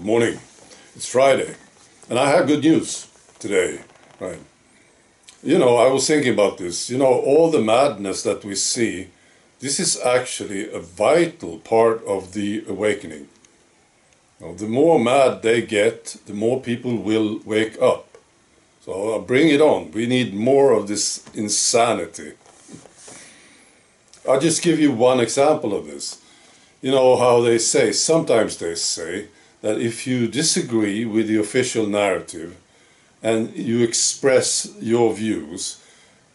Morning. It's Friday, and I have good news today. Right. You know, I was thinking about this. You know, all the madness that we see, this is actually a vital part of the awakening. The more mad they get, the more people will wake up. So uh, bring it on. We need more of this insanity. I'll just give you one example of this. You know how they say, sometimes they say, that if you disagree with the official narrative and you express your views,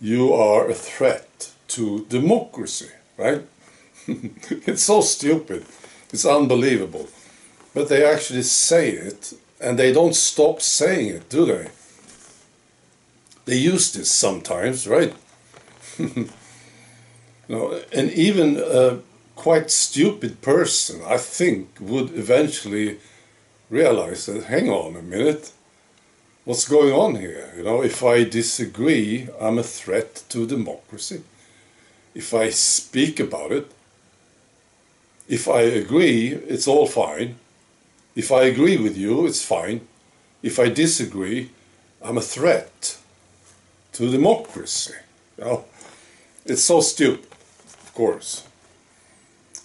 you are a threat to democracy, right? it's so stupid. It's unbelievable. But they actually say it and they don't stop saying it, do they? They use this sometimes, right? know, and even a quite stupid person, I think, would eventually realize that, hang on a minute, what's going on here? You know, if I disagree, I'm a threat to democracy. If I speak about it, if I agree, it's all fine. If I agree with you, it's fine. If I disagree, I'm a threat to democracy. You know, it's so stupid, of course.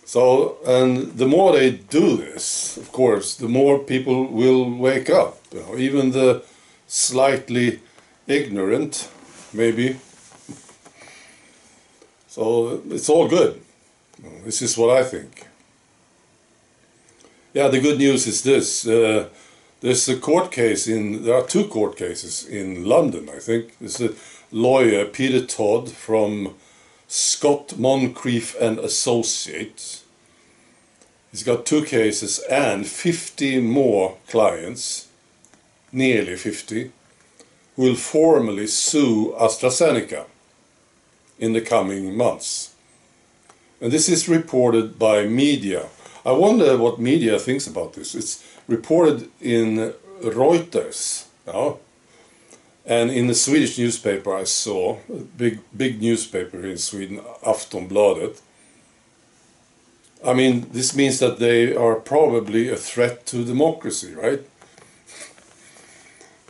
So, and the more they do this, of course, the more people will wake up. You know, even the slightly ignorant, maybe. So it's all good. This is what I think. Yeah, the good news is this. Uh, there's a court case in, there are two court cases in London, I think. There's a lawyer, Peter Todd, from Scott Moncrieff and Associates. He's got two cases and 50 more clients, nearly 50, will formally sue AstraZeneca in the coming months. And this is reported by media. I wonder what media thinks about this. It's reported in Reuters. You know? And in the Swedish newspaper I saw, a big, big newspaper in Sweden, Aftonbladet. I mean, this means that they are probably a threat to democracy, right?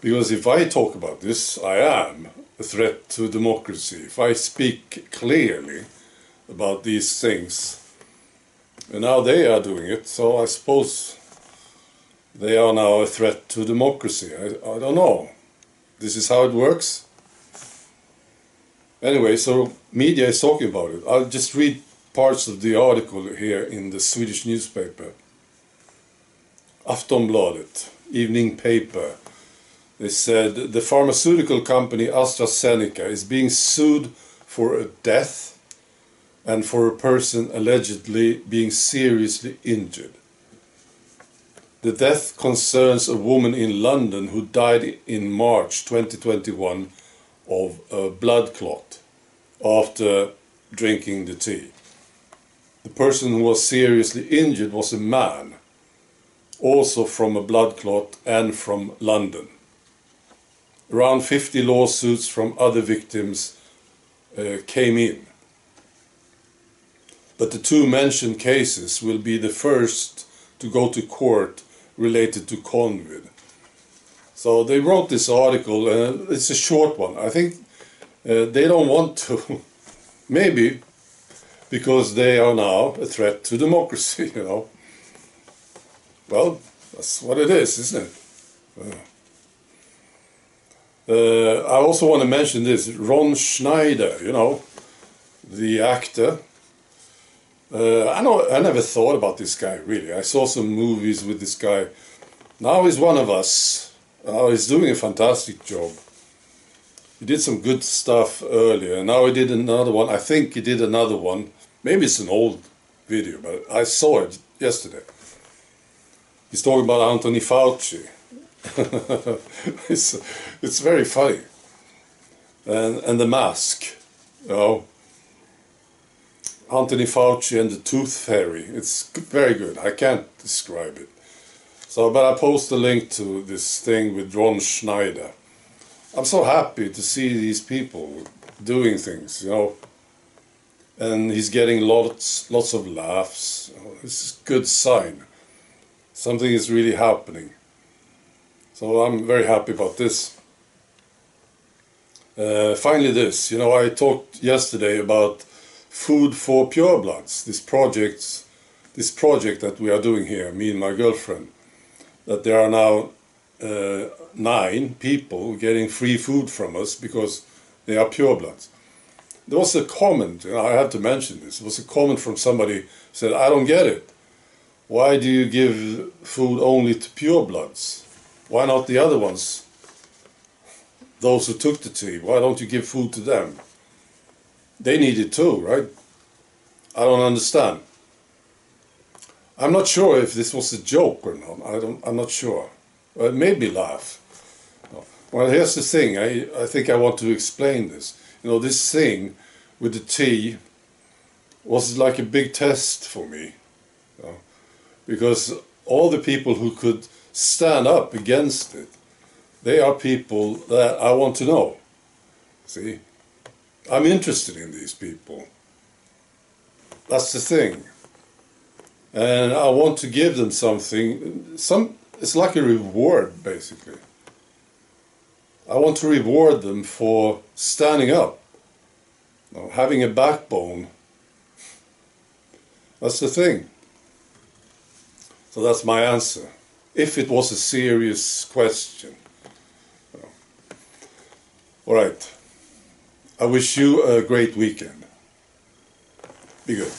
Because if I talk about this, I am a threat to democracy. If I speak clearly about these things, and now they are doing it, so I suppose they are now a threat to democracy. I, I don't know this is how it works. Anyway, so media is talking about it. I'll just read parts of the article here in the Swedish newspaper. Aftonbladet, evening paper. They said the pharmaceutical company AstraZeneca is being sued for a death and for a person allegedly being seriously injured. The death concerns a woman in London who died in March 2021 of a blood clot after drinking the tea. The person who was seriously injured was a man, also from a blood clot and from London. Around 50 lawsuits from other victims uh, came in. But the two mentioned cases will be the first to go to court related to Convid. So they wrote this article, and it's a short one. I think uh, they don't want to, maybe because they are now a threat to democracy, you know. Well, that's what it is, isn't it? Uh, uh, I also want to mention this Rob Schneider, you know, the actor uh, I know. I never thought about this guy really. I saw some movies with this guy. Now he's one of us. Now he's doing a fantastic job. He did some good stuff earlier. Now he did another one. I think he did another one. Maybe it's an old video, but I saw it yesterday. He's talking about Anthony Fauci. it's it's very funny. And and the mask, you know Anthony Fauci and the Tooth Fairy. It's very good. I can't describe it. So, but I post a link to this thing with Rob Schneider. I'm so happy to see these people doing things, you know. And he's getting lots, lots of laughs. It's a good sign. Something is really happening. So I'm very happy about this. Uh, finally, this. You know, I talked yesterday about food for purebloods. This project, this project that we are doing here, me and my girlfriend. That there are now uh, nine people getting free food from us because they are purebloods. There was a comment, and I have to mention this. It was a comment from somebody said, "I don't get it. Why do you give food only to purebloods? Why not the other ones? Those who took the tea. Why don't you give food to them? They need it too, right? I don't understand. I'm not sure if this was a joke or not. I don't. I'm not sure. Well, it made me laugh. Well, here's the thing. I, I think I want to explain this. You know, this thing with the tea was like a big test for me. You know, because all the people who could stand up against it, they are people that I want to know. See? I'm interested in these people. That's the thing. And I want to give them something, some it's like a reward basically. I want to reward them for standing up, having a backbone. That's the thing. So that's my answer. If it was a serious question. All right. I wish you a great weekend. Be good.